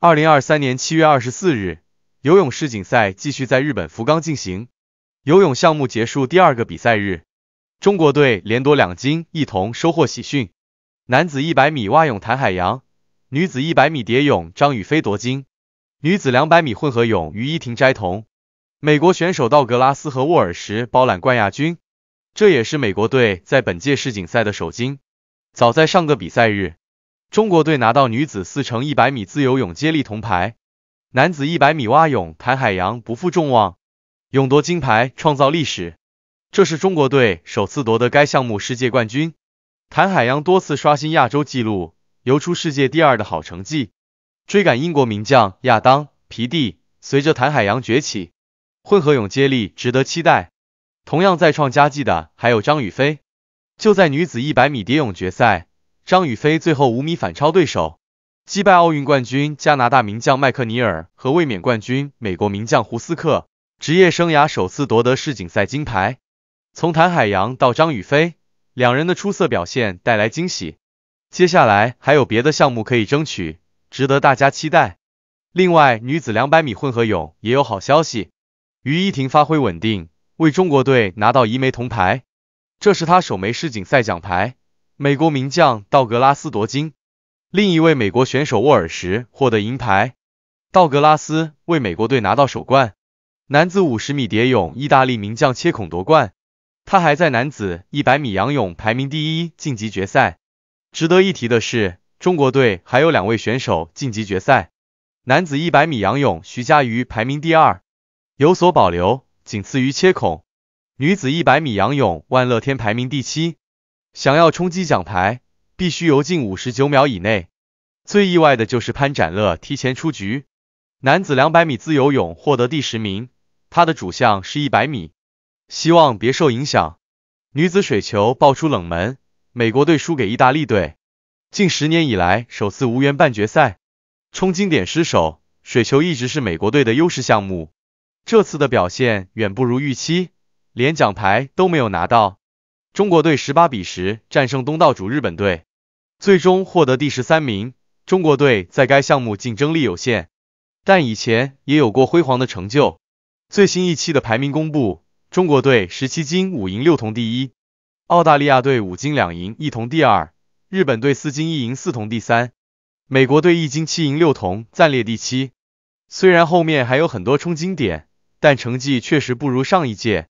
二零二三年七月二十四日，游泳世锦赛继续在日本福冈进行。游泳项目结束第二个比赛日，中国队连夺两金一铜，收获喜讯。男子一百米蛙泳谭海洋，女子一百米蝶泳张雨霏夺金，女子两百米混合泳于依婷摘铜。美国选手道格拉斯和沃尔什包揽冠亚军，这也是美国队在本届世锦赛的首金。早在上个比赛日。中国队拿到女子四乘一百米自由泳接力铜牌，男子一百米蛙泳谭海洋不负众望，勇夺金牌，创造历史。这是中国队首次夺得该项目世界冠军。谭海洋多次刷新亚洲纪录，游出世界第二的好成绩，追赶英国名将亚当皮蒂。随着谭海洋崛起，混合泳接力值得期待。同样再创佳绩的还有张雨霏，就在女子一百米蝶泳决赛。张雨霏最后五米反超对手，击败奥运冠军加拿大名将麦克尼尔和卫冕冠军美国名将胡斯克，职业生涯首次夺得世锦赛金牌。从谭海洋到张雨霏，两人的出色表现带来惊喜。接下来还有别的项目可以争取，值得大家期待。另外，女子两百米混合泳也有好消息，于依婷发挥稳定，为中国队拿到一枚铜牌，这是她首枚世锦赛奖牌。美国名将道格拉斯夺金，另一位美国选手沃尔什获得银牌。道格拉斯为美国队拿到首冠。男子五十米蝶泳，意大利名将切孔夺冠。他还在男子一百米仰泳排名第一，晋级决赛。值得一提的是，中国队还有两位选手晋级决赛。男子一百米仰泳，徐嘉余排名第二，有所保留，仅次于切孔。女子一百米仰泳，万乐天排名第七。想要冲击奖牌，必须游进五十九秒以内。最意外的就是潘展乐提前出局。男子两百米自由泳获得第十名，他的主项是一百米，希望别受影响。女子水球爆出冷门，美国队输给意大利队，近十年以来首次无缘半决赛。冲金点失手，水球一直是美国队的优势项目，这次的表现远不如预期，连奖牌都没有拿到。中国队十八比十战胜东道主日本队，最终获得第十三名。中国队在该项目竞争力有限，但以前也有过辉煌的成就。最新一期的排名公布，中国队十七金五银六铜第一，澳大利亚队五金两银一铜第二，日本队四金一银四铜第三，美国队一金七银六铜暂列第七。虽然后面还有很多冲金点，但成绩确实不如上一届。